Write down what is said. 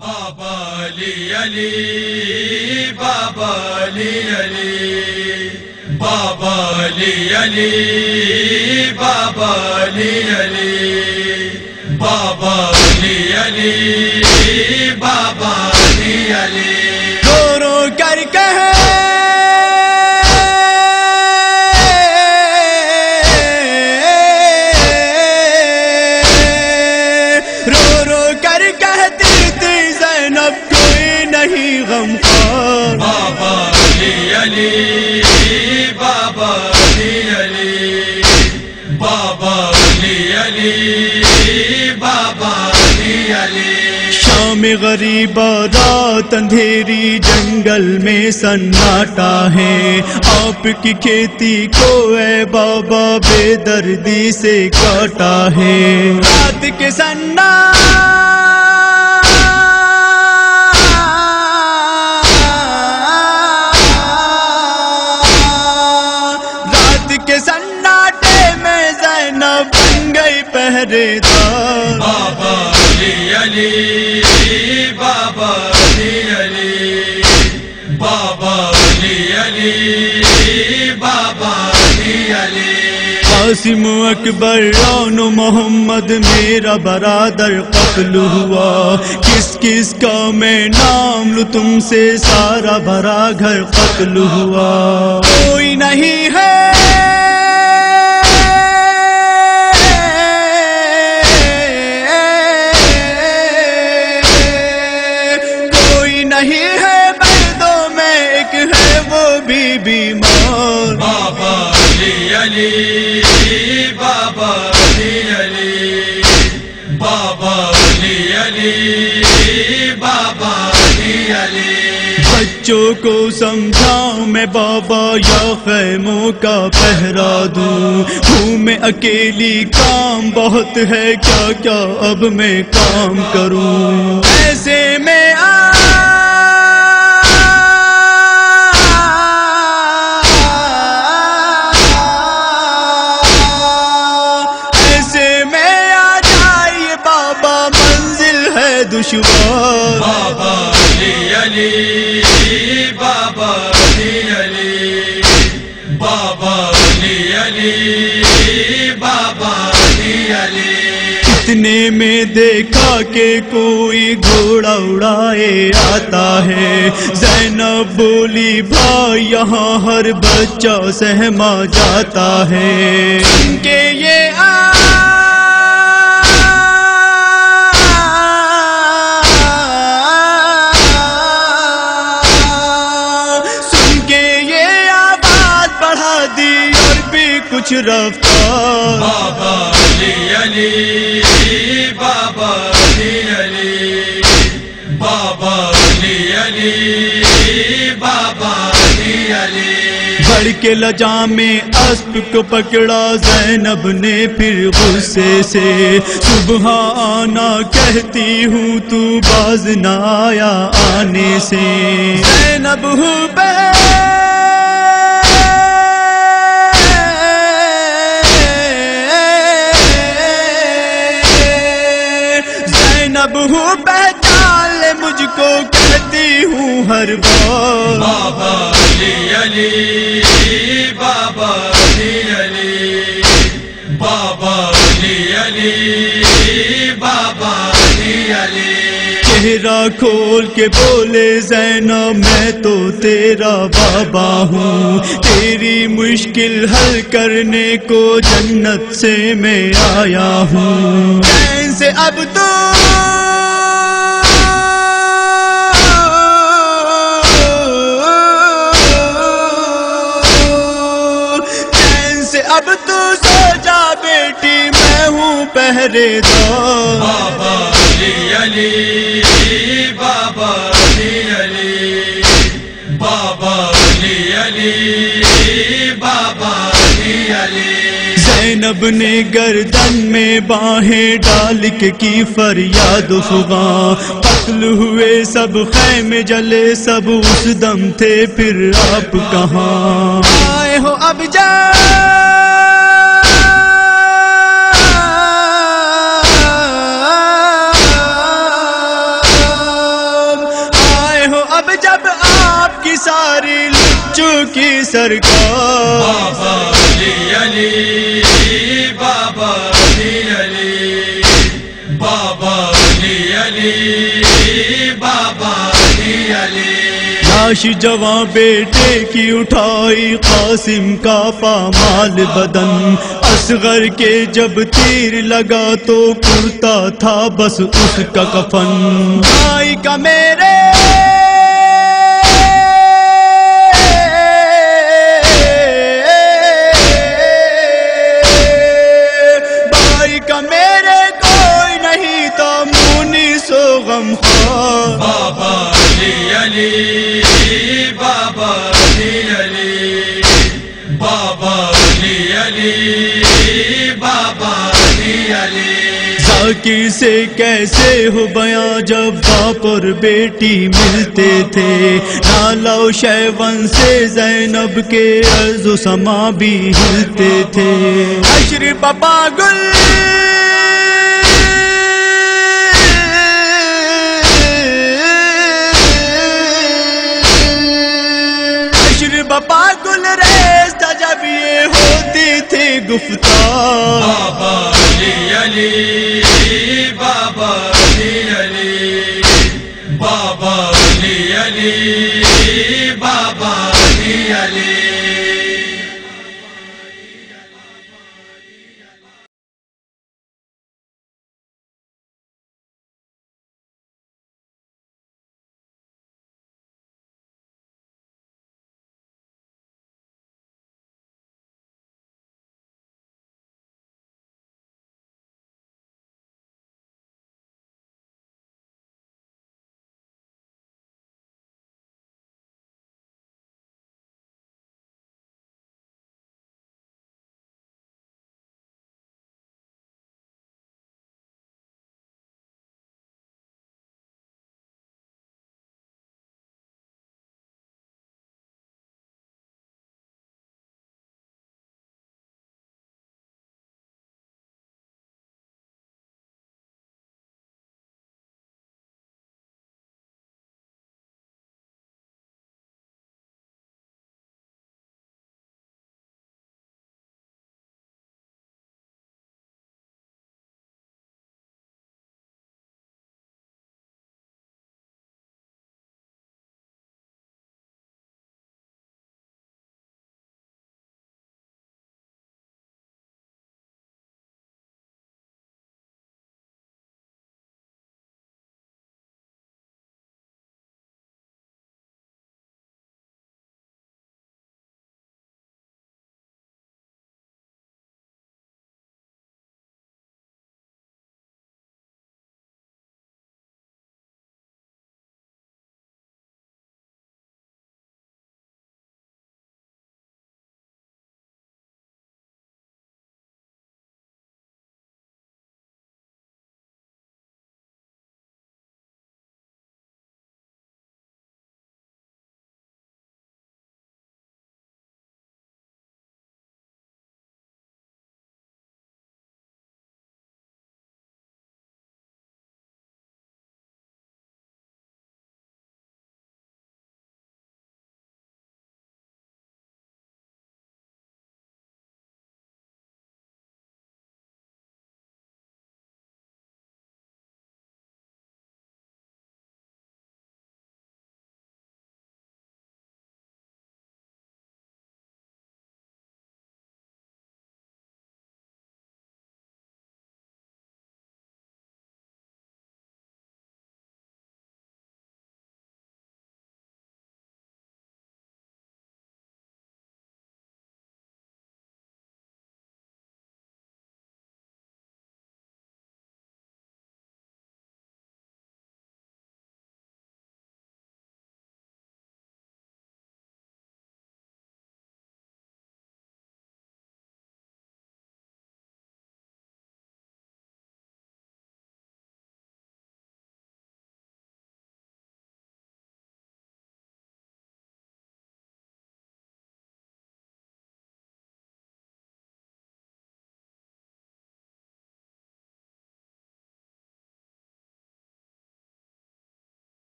बाबा अली अली बाबा अली अली बाबा अली अली बाबा अली अली बाबा अली शाम गरीबा रात अंधेरी जंगल में सन्नाटा है। आपकी खेती को है बाबा बेदर्दी से काटा है। रात के सन्ना कासिम अकबर, रान मोहम्मद, मेरा बरादर कत्ल हुआ। किस किस का मैं नाम लू, तुमसे सारा भरा घर कत्ल हुआ। कोई नहीं है बच्चों को समझाऊं, मैं बाबा या खैमों का पहरा दूँ। हूँ मैं अकेली काम, बहुत है क्या क्या अब मैं काम करूँ। ऐसे में आ बाबा। अली अली बाबा अली अली बाबा अली अली बाबा अली अली। इतने में देखा के कोई घोड़ा उड़ाए आता है। जैनब बोली भाई यहाँ हर बच्चा सहमा जाता है। के ये कुछ रफ्तार। बाबा अली अली बाबा अली अली बाबा अली अली बाबा अली अली। बढ़ के लजा में अस्प को पकड़ा जैनब ने फिर गुस्से से। सुबह आना कहती हूँ तू बाज न आया आने से। जैनब हूँ हर बार बाबा अली अली बाबा अली अली बाबा अली अली बाबा अली अली। चेहरा खोल के बोले जैना मैं तो तेरा बाबा हूँ। तेरी मुश्किल हल करने को जन्नत से मैं आया हूँ। से अब तो हूँ पहरेदार बाबा अली अली बाबा अली अली बाबा अली अली बाबा अली अली। जैनब ने गर्दन में बाहें डाल के की फरियाद फुगा पतल हुए सब खैमे जले सब उस दम थे फिर आप कहाँ। आए हो अब जा की सारी लुच्चू की सरकार। बाबा अली अली बाबा अली अली बाबा अली अली बाबा अली अली। लाश जवा बेटे की उठाई कासिम का पामाल बदन। असगर के जब तीर लगा तो कुर्ता था बस उसका कफन। भाई का मेरे जाकिर से कैसे हो बया जब बाप और बेटी मिलते थे? नाला शैवन से जैनब के अर्जो समा भी हिलते थे। अशर बाबा गुल। अशर गुल था जब ये होती थी गुफ्तार।